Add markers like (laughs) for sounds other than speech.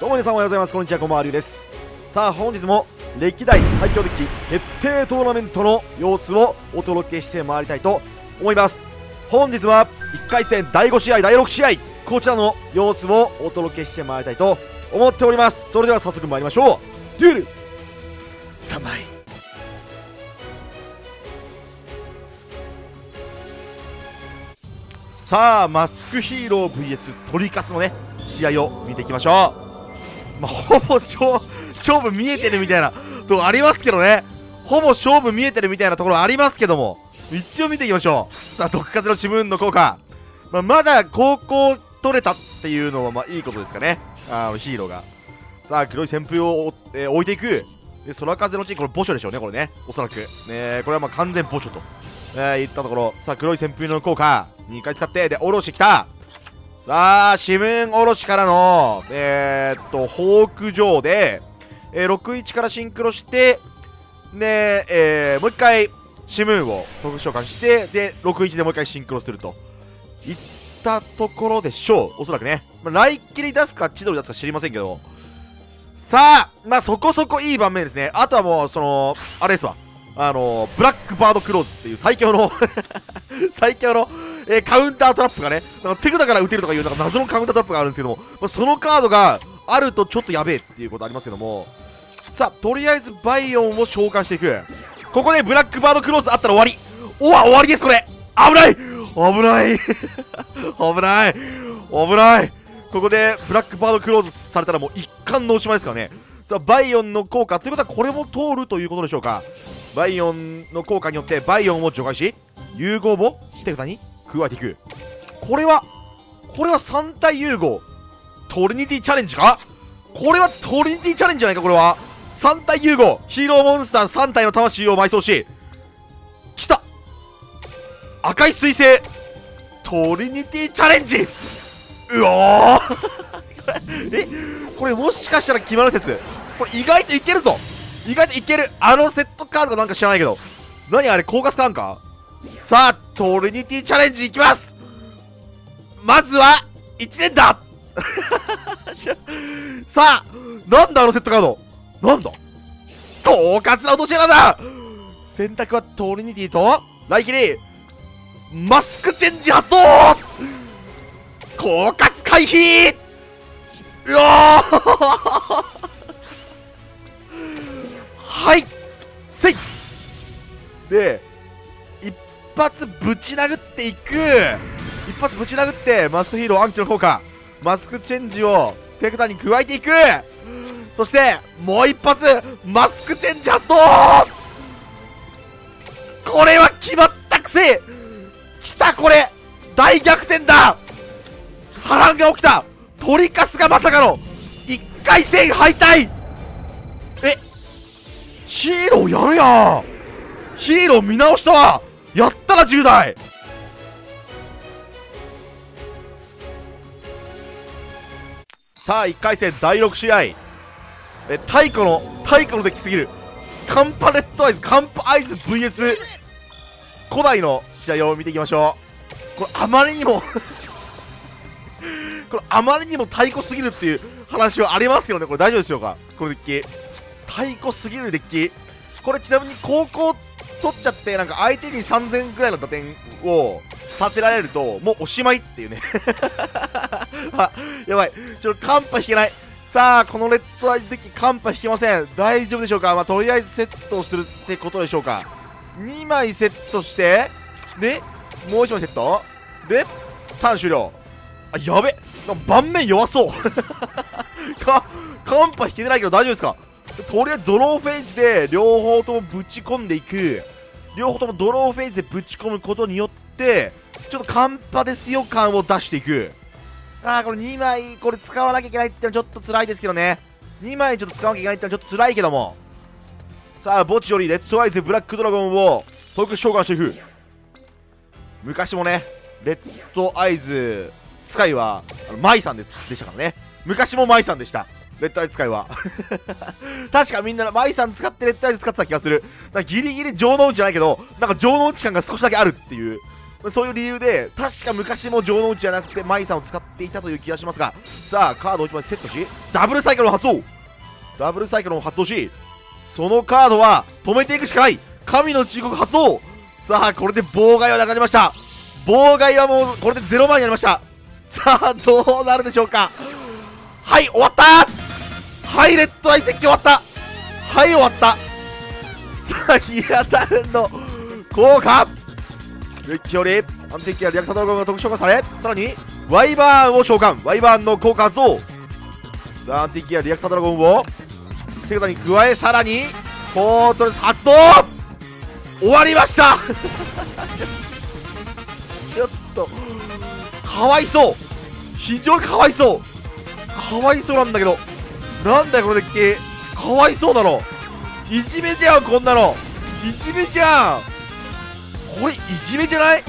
どうも皆さんおはようございます。こんにちはこんばんはりゅうです。さあ本日も歴代最強デッキ決定トーナメントの様子をお届けしてまいりたいと思います。本日は1回戦第5試合第6試合こちらの様子をお届けしてまいりたいと思っております。それでは早速参りましょう。デュエル。スタンバイ。さあマスクヒーロー VS トリカスのね試合を見ていきましょう。まあほぼ勝負見えてるみたいなとこありますけどね。ほぼ勝負見えてるみたいなところありますけども。一応見ていきましょう。さあ毒風のチムーンの効果、まあ、まだ高校取れたっていうのはまあいいことですかね。あのヒーローが。さあ黒い旋風を、えー、置いていく。で空風のうちにこれ墓所でしょうねこれね。おそらく。ねこれはまあ完全墓所と、えー、いったところ。さあ黒い旋風の効果。2回使ってで下ろしてきた。さあシムーン下ろしからのえー、っとホーク上で、えー、61からシンクロしてで、えー、もう一回シムーンを特殊召喚してで61でもう一回シンクロすると。いったところでしょうおそらくね、まあ、来切り出すか千鳥出すか知りませんけど。さあまあそこそこいい盤面ですね。あとはもうそのあれですわ。あのブラックバードクローズっていう最強の (laughs) 最強の、えー、カウンタートラップがねなんか手札から打てるとかいうなんか謎のカウンタートラップがあるんですけども、まあ、そのカードがあるとちょっとやべえっていうことありますけどもさあとりあえずバイオンを召喚していく。ここでブラックバードクローズあったら終わり。おわ終わりですこれ。危ない。危ない。(laughs) 危ない。危ない。ここでブラックバードクローズされたらもう一巻のおしまいですからね。さあヴァイオンの効果。ということはこれも通るということでしょうか。ヴァイオンの効果によってヴァイオンを除外し融合を手札に？加えていくこれはこれは3体融合トリニティチャレンジか？これはトリニティチャレンジじゃないかこれは。3体融合ヒーローモンスター3体の魂を埋葬し。来た。赤い彗星。トリニティチャレンジ。うおー。(laughs) え？これもしかしたら決まる説。これ意外といけるぞ。意外といける。あのセットカードなんか知らないけど。何あれ高ガスなんか？さあトリニティチャレンジいきます。まずは1年だ。(laughs) さあなんだあのセットカード。なんだ？狡猾な落とし穴だ。選択はトリニティと来キリマスクチェンジ発動。狡猾回避。うわはい。せい。で発ぶち殴っていく。一発ぶち殴ってマスクヒーロー暗記の効果。マスクチェンジを手札に加えていく。そしてもう一発マスクチェンジ発動。これは決まったくせ。きたこれ。大逆転だ。波乱が起きた。トリカスがまさかの。1回戦敗退。えヒーローやるやん。ヒーロー見直したわ。ったな10代。さあ1回戦第6試合。え太鼓の太鼓のデッキすぎる。カンパレットアイズカンパアイズ VS 古代の試合を見ていきましょう。これあまりにも (laughs) これあまりにも太鼓すぎるっていう話はありますけどねこれ大丈夫でしょうか？このデッキ。太鼓すぎるデッキ。これちなみに高校って取っちゃってなんか相手に3000ぐらいの打点を立てられるともうおしまいっていうね。(laughs) あやばい。ちょっとカンパ引けない。さあこのレッドアイズデッキカンパ引けません。大丈夫でしょうか？まあとりあえずセットをするってことでしょうか。2枚セットしてでもう1枚セット。でターン終了。あやべ。盤面弱そう。(laughs) かカンパ引けてないけど大丈夫ですか？とりあえずドローフェイズで両方ともぶち込んでいく。両方ともドローフェイズでぶち込むことによってちょっとカンパですよ感を出していく。ああこれ2枚これ使わなきゃいけないってのはちょっと辛いですけどね。2枚ちょっと使わなきゃいけないってのはちょっと辛いけども。さあ墓地よりレッドアイズブラックドラゴンを特殊召喚していく。昔もねレッドアイズ使いはあのマイさんですでしたからね。昔もマイさんでした。レッドアイ使いは。(laughs) 確かみんなマイさん使ってレッドアイズ使ってた気がする。なんかギリギリ城之内じゃないけどなんか城之内感が少しだけあるっていう。そういう理由で確か昔も城之内じゃなくて舞さんを使っていたという気がしますが。さあカードを1枚セットしダブルサイクルを発動。ダブルサイクルを発動しそのカードは止めていくしかない。神の忠告発動。さあこれで妨害はなくなりました。妨害はもうこれで0万になりました。さあどうなるでしょうか。はい終わったはいレッドアイ石終わった。はい終わった。さあヒアタルンの効果。デッキより安定期やリアクタードラゴンが特殊召喚されさらにワイバーンを召喚。ワイバーンの効果発動さあ安定期やリアクタードラゴンを手札に加えさらにフォートレス発動。終わりました。(laughs) ちょっとかわいそう。非常にかわいそう。かわいそうなんだけど。なんだよこのデッキ。かわいそうだろ。いじめじゃんこんなの。いじめじゃん。これいじめじゃない？